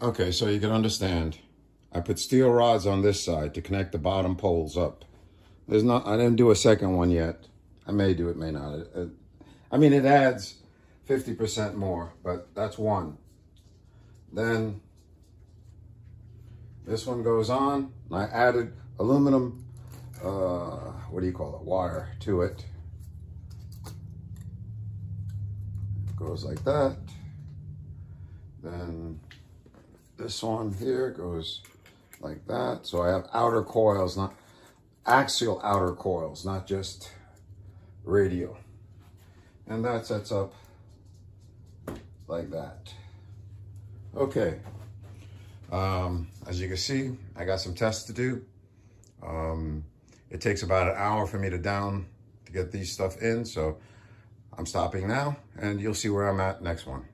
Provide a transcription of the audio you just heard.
Okay, so you can understand. I put steel rods on this side to connect the bottom poles up. There's not, I didn't do a second one yet. I may do it, may not. It, it, I mean, it adds 50% more, but that's one. Then this one goes on. and I added aluminum, uh, what do you call it, wire to it. it goes like that. Then this one here goes like that. So I have outer coils, not axial outer coils, not just radial. And that sets up like that. Okay. Um, as you can see, I got some tests to do. Um, it takes about an hour for me to down to get these stuff in. So I'm stopping now and you'll see where I'm at next one.